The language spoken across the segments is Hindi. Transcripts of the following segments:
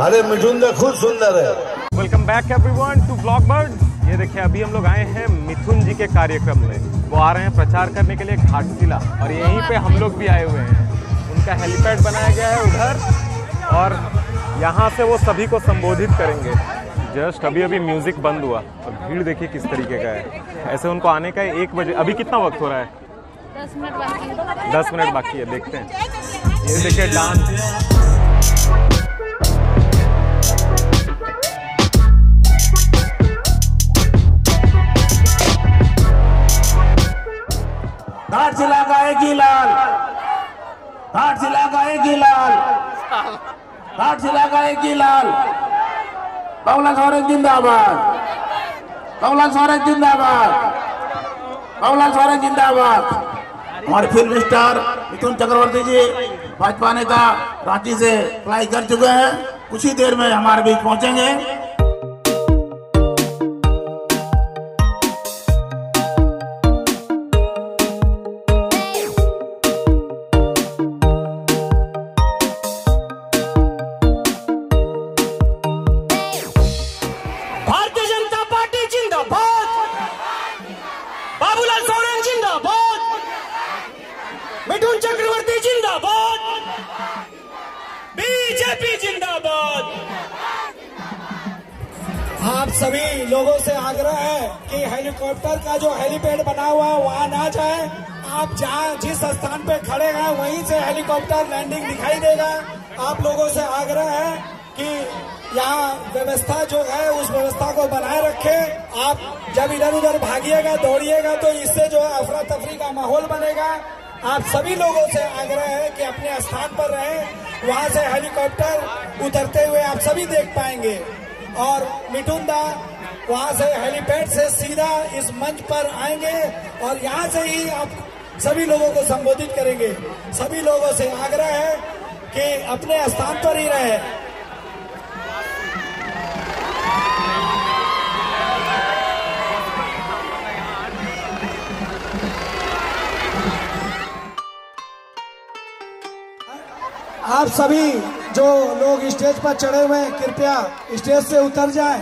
अरे मिठुन तो खुद सुंदर है। Welcome back everyone to Blogbird ये देखिए अभी हम लोग आए हैं मिथुन जी के कार्यक्रम में। वो आ रहे हैं प्रचार करने के लिए घाटशिला। और यहीं पे हम लोग भी आए हुए हैं। उनका हेलीपैड बनाया गया है उधर। और यहाँ से वो सभी को संबोधित करेंगे। जस्ट अभी अभी म्यूज़िक बंद हुआ। और भीड़ देखिए किस तरीके का है। ऐसे उनको आने का है एक बजे अभी कितना वक्त हो रहा है? दस मिनट बाकी है। दस मिनट बाकी है देखते हैं। ये देखिए डांस। घाट जिला गाएगी लाल। घाट जिला गाएगी लाल। घाट जिला गाएगी लाल। कौला सौरभ जिंदाबाद। कौला सौरभ जिंदाबाद। कौला सौरभ जिंदाबाद। हमारे फ़िल्म स्टार मिथुन चक्रवर्ती जी, भाजपा नेता रांची से फ्लाई कर चुके हैं। कुछ ही देर में हमारे बीच पहुँचेंगे। आप सभी लोगों से आग्रह है कि हेलीकॉप्टर का जो हेलीपैड बना हुआ है, वहाँ ना जाए। आप जहाँ जिस स्थान पे खड़े हैं, वहीं से हेलीकॉप्टर लैंडिंग दिखाई देगा। आप लोगों से आग्रह है कि यहाँ व्यवस्था जो है, उस व्यवस्था को बनाए रखें। आप जब इधर उधर भागिएगा, दौड़िएगा तो इससे जो है अफरा तफरी का माहौल बनेगा। आप सभी लोगों से आग्रह है कि अपने स्थान पर रहें। वहाँ से हेलीकॉप्टर उतरते हुए आप सभी देख पाएँगे। और मिठुंदा वहाँ से हेलीपैड से सीधा इस मंच पर आएँगे और यहाँ से ही आप सभी लोगों को संबोधित करेंगे। सभी लोगों से आग्रह है कि अपने स्थान पर ही रहे। आप सभी जो लोग स्टेज पर चढ़े हुए हैं कृपया स्टेज से उतर जाएँ।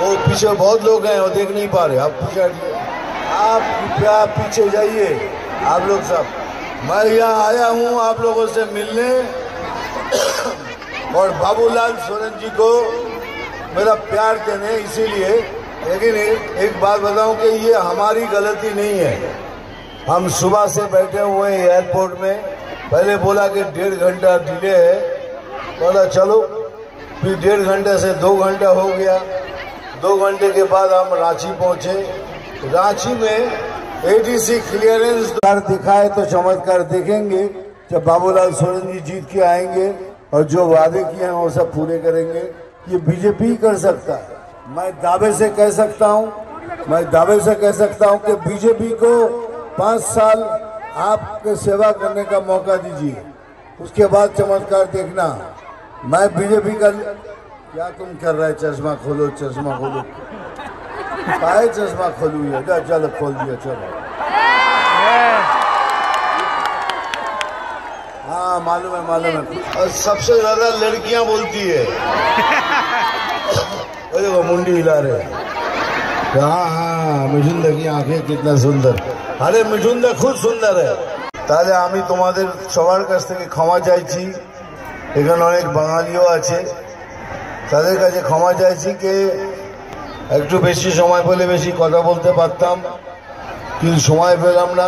वो पीछे बहुत लोग हैं वो देख नहीं पा रहे। आप पीछे आप कृपया पीछे जाइए आप लोग सब। मैं यहाँ आया हूँ आप लोगों से मिलने। और बाबूलाल सोरेन जी को मेरा प्यार देने इसीलिए लेकिन एक, बात बताऊँ कि ये हमारी गलती नहीं है। हम सुबह से बैठे हुए हैं एयरपोर्ट में। पहले बोला कि डेढ़ घंटा डिले है। बोला, चलो। फिर डेढ़ घंटे से दो घंटा हो गया। दो घंटे के बाद हम रांची पहुँचे। रांची में एडीसी क्लियरेंस दिखाए तो चमत्कार देखेंगे। जब बाबूलाल सोरेन जी जीत के आएँगे और जो वादे किए हैं वो सब पूरे करेंगे, ये बीजेपी कर सकता है। मैं दावे से कह सकता हूँ, मैं दावे से कह सकता हूँ कि बीजेपी को पाँच साल आपके सेवा करने का मौका दीजिए। उसके बाद चमत्कार देखना। मैं बीजेपी का क्या तुम कर रहे चश्मा खोलो चश्मा खोलो। काहे चश्मा खोलू चलो, खोल दिया, चलो। हाँ मालूम है मालूम है। और सबसे ज़्यादा लड़कियाँ बोलती है। अरे वो मुंडी हिला रहे हाँ। हाँ देखिए आँखें कितना सुंदर। আরে মিঠুনদা খুব সুন্দর তাহলে আমি তোমাদের সবার কাছ থেকে ক্ষমা চাইছি এখানে অনেক বাঙালিও আছে তাদের কাছে ক্ষমা চাইছি কে একটু বেশি সময় পেলে বেশি কথা বলতে পারতাম কিন্তু সময় পেলাম না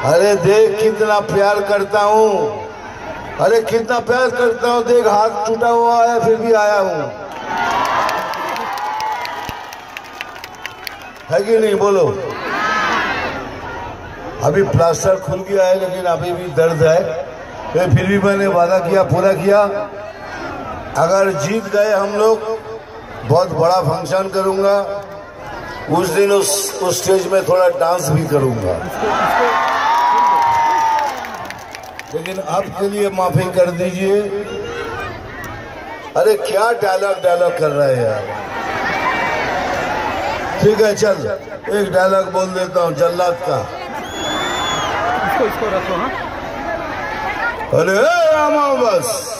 अरे देख कितना प्यार करता हूँ अरे कितना प्यार करता हूँ देख हाथ टूटा हुआ है फिर भी आया हूँ है कि नहीं बोलो अभी प्लास्टर खुल गया है, लेकिन अभी भी दर्द है। लेकिन फिर भी मैंने वादा किया, पूरा किया। अगर जीत गए हम लोग, बहुत बड़ा फ़ंक्शन करूँगा। उस दिन उस उस स्टेज में थोड़ा डांस भी करूँगा। लेकिन आपके लिए माफ़ी कर दीजिए। अरे, क्या डायलॉग डायलॉग कर रहे हैं यार। ठीक है, चल। एक डायलॉग बोल देता हूँ, जल्लाद का। इसको इसको रखो हाँ। अरे रामा बस।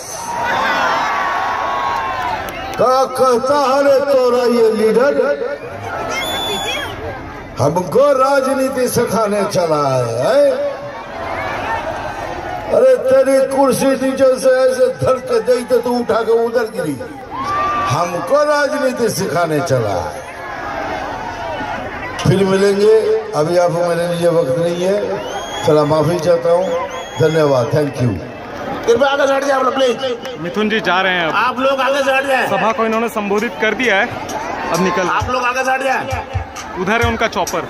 का कहता है रे तोरा ये लीडर। हमको राजनीति सिखाने चला है? अरे, तेरी कुर्सी नीचे से ऐसे धर के गई तो तू उठा के उधर गिरी। हमको राजनीति सिखाने चला है। फिर मिलेंगे, अभी आप मेरे लिए वक्त नहीं है। चला माफ़ी चाहता हूँ। धन्यवाद थैंक यू कृपया आगे से हट जाए आप लोग प्लीज़ मिथुन जी जा रहे हैं अब। आप लोग आगे से हट जाए। सभा को इन्होंने संबोधित कर दिया है। अब निकल। आप लोग आगे से हट जाए। उधर है उनका चौपर।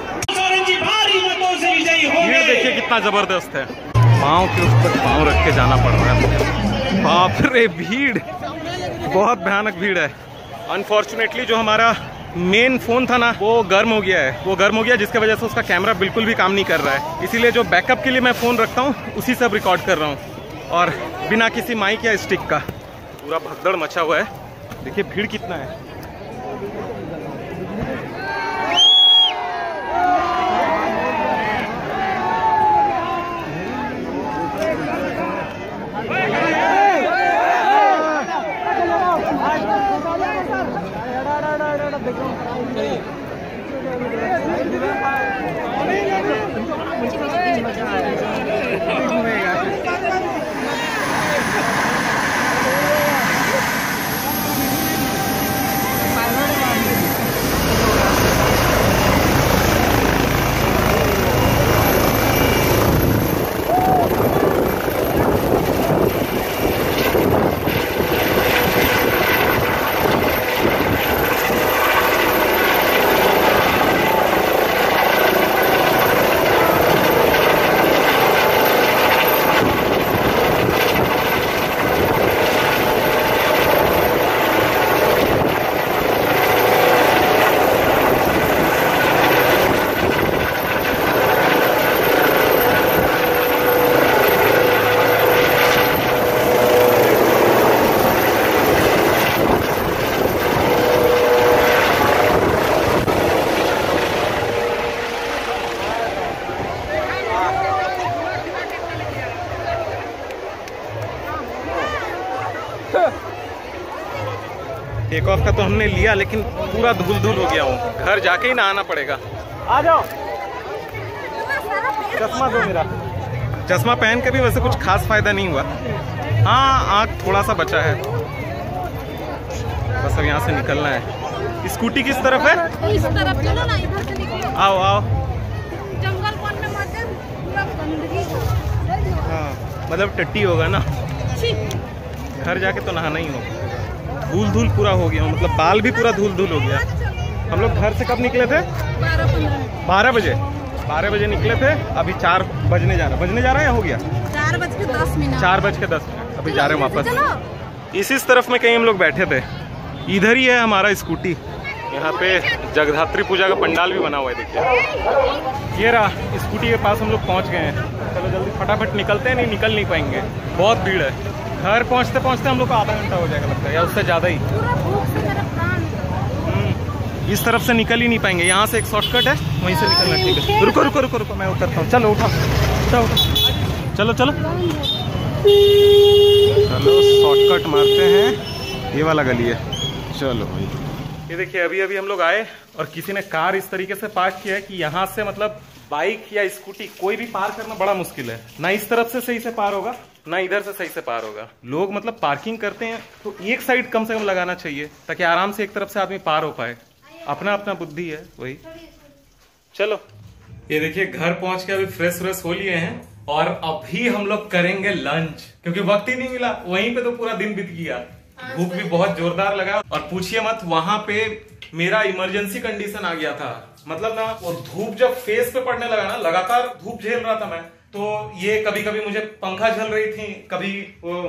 भीड़ देखिए कितना ज़बरदस्त है। पाँव के उस पर पाँव रख के जाना पड़ रहा है। बाप रे भीड़। बहुत भयानक भीड़ है। अनफॉर्चुनेटली जो हमारा मेन फ़ोन था ना, वो गर्म हो गया है। वो गर्म हो गया जिसकी वजह से उसका कैमरा बिल्कुल भी काम नहीं कर रहा है। इसीलिए जो बैकअप के लिए मैं फ़ोन रखता हूँ, उसी से रिकॉर्ड कर रहा हूँ। और बिना किसी माइक या स्टिक का। पूरा भगदड़ मचा हुआ है। देखिए, भीड़ कितना है। टेक ऑफ़ का तो हमने लिया लेकिन पूरा धूल धूल हो गया हूँ घर जाके ही नहाना पड़ेगा। आ जाओ। चश्मा दो मेरा। चश्मा पहन के भी वैसे कुछ खास फ़ायदा नहीं हुआ। हाँ आँख थोड़ा सा बचा है। बस अब यहाँ से निकलना है। स्कूटी किस तरफ़ है? इस तरफ़ चलो ना इधर से निकलो। आओ आओ। जंगल वन में मत पूरा गंदगी। हाँ मतलब टट्टी होगा ना। घर जाके तो नहाना ही होगा। धूल धूल पूरा हो गया मतलब बाल भी पूरा धूल धूल हो गया। हम लोग घर से कब निकले थे? बारह बजे। बारह बजे निकले थे अभी चार बजने जा रहा बजने जा रहा है या हो गया? चार बज के दस मिनट। चार बज के दस मिनट। अभी जा रहे हैं वापस। चलो। इसी तरफ़ में कहीं हम लोग बैठे थे। इधर ही है हमारा स्कूटी। यहाँ पे जगधात्री पूजा का पंडाल भी बना हुआ है देखिए। ये रहा स्कूटी के पास हम लोग पहुँच गए हैं। चलो जल्दी फटाफट निकलते हैं नहीं निकल नहीं पाएँगे। बहुत भीड़ है। घर पहुँचते पहुँचते हम लोग को आधा घंटा हो जाएगा लगता है या उससे ज़्यादा ही। पूरा भूख से मेरा प्राण हम्म, इस तरफ़ से निकल ही नहीं पाएँगे। यहाँ से एक शॉर्टकट है वहीं से निकलना ठीक है। रुको रुको रुको रुको मैं उतरता हूँ। चलो उठा। उठा उठा। चलो चलो। चलो शॉर्टकट मारते हैं। ये वाला गली है। चलो भाई ये देखिए अभी अभी हम लोग आए और किसी ने कार इस तरीके से पार्क किया है कि यहाँ से मतलब बाइक या स्कूटी कोई भी पार करना बड़ा मुश्किल है। ना इस तरफ़ से सही से पार होगा ना इधर से सही से पार होगा। लोग मतलब पार्किंग करते हैं तो एक साइड कम से कम लगाना चाहिए ताकि आराम से एक तरफ़ से आदमी पार हो पाए। अपना अपना बुद्धि है वही। चलो। ये देखिए घर पहुँच के अभी फ्रेश फ्रेश हो लिए हैं और अभी हम लोग करेंगे लंच क्योंकि वक्त ही नहीं मिला। वहीं पे तो पूरा दिन बीत गया। भूख भी बहुत जोरदार लगा। और पूछिए मत वहाँ पे मेरा इमरजेंसी कंडीशन आ गया था। मतलब ना वो धूप जब फेस पे पड़ने लगा ना लगातार धूप झेल रहा था मैं। तो ये कभी कभी मुझे पंखा झल रही थी, कभी वो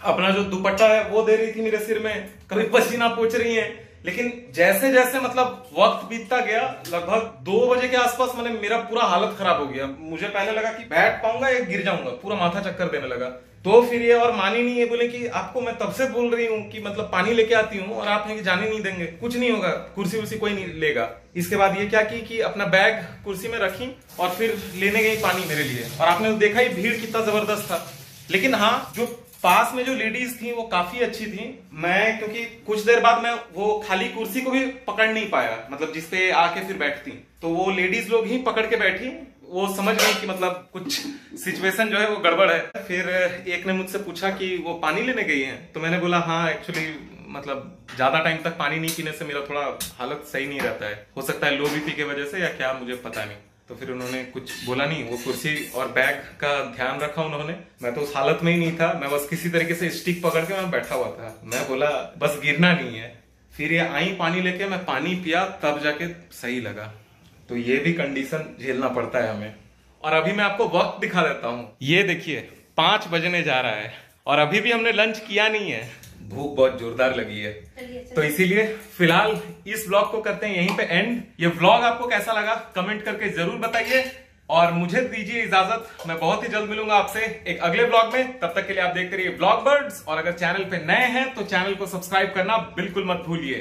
अपना जो दुपट्टा है वो दे रही थी मेरे सिर में, कभी पसीना पोछ रही है। लेकिन जैसे जैसे मतलब वक्त बीतता गया, लगभग दो बजे के आसपास मैंने मेरा पूरा हालत खराब हो गया। मुझे पहले लगा कि बैठ पाऊँगा या गिर जाऊँगा, पूरा माथा चक्कर देने लगा। तो फिर ये और मानी नहीं है बोले कि आपको मैं तब से बोल रही हूँ कि मतलब पानी लेके आती हूँ और आप कि जाने नहीं देंगे। कुछ नहीं होगा, कुर्सी उर्सी कोई नहीं लेगा। इसके बाद ये क्या की कि अपना बैग कुर्सी में रखी और फिर लेने गई पानी मेरे लिए। और आपने तो देखा ही, भीड़ कितना ज़बरदस्त था। लेकिन हाँ जो पास में जो लेडीज़ थी, वो काफ़ी अच्छी थी। मैं, क्योंकि कुछ देर बाद मैं वो खाली कुर्सी को भी पकड़ नहीं पाया मतलब जिसपे आके फिर बैठती। तो वो लेडीज़ लोग ही पकड़ के बैठी, वो समझ गई कि मतलब कुछ सिचुएशन जो है वो गड़बड़ है। फिर एक ने मुझसे पूछा कि वो पानी लेने गई है? तो मैंने बोला हाँ एक्चुअली मतलब ज़्यादा टाइम तक पानी नहीं पीने से मेरा थोड़ा हालत सही नहीं रहता है। हो सकता है लो बीपी की वजह से या क्या, मुझे पता नहीं। तो फिर उन्होंने कुछ बोला नहीं, वो कुर्सी और बैग का ध्यान रखा उन्होंने। मैं तो उस हालत में ही नहीं था, मैं बस किसी तरीके से स्टिक पकड़ के मैं बैठा हुआ था। मैं बोला, बस गिरना नहीं है। फिर ये आई पानी लेके, मैं पानी पिया, तब जाके सही लगा। तो ये भी कंडीशन झेलना पड़ता है हमें। और अभी मैं आपको वक्त दिखा देता हूँ। ये देखिए, पाँच बजने जा रहा है, और अभी भी हमने लंच किया नहीं है। भूख बहुत जोरदार लगी है। तो इसीलिए फ़िलहाल इस ब्लॉग को करते हैं यहीं पे एंड ये ब्लॉग आपको कैसा लगा कमेंट करके ज़रूर बताइए। और मुझे दीजिए इजाज़त। मैं बहुत ही जल्द मिलूँगा आपसे एक अगले ब्लॉग में। तब तक के लिए आप देखते रहिए ब्लॉग बर्ड्स और अगर चैनल पे नए हैं तो चैनल को सब्सक्राइब करना बिल्कुल मत भूलिए।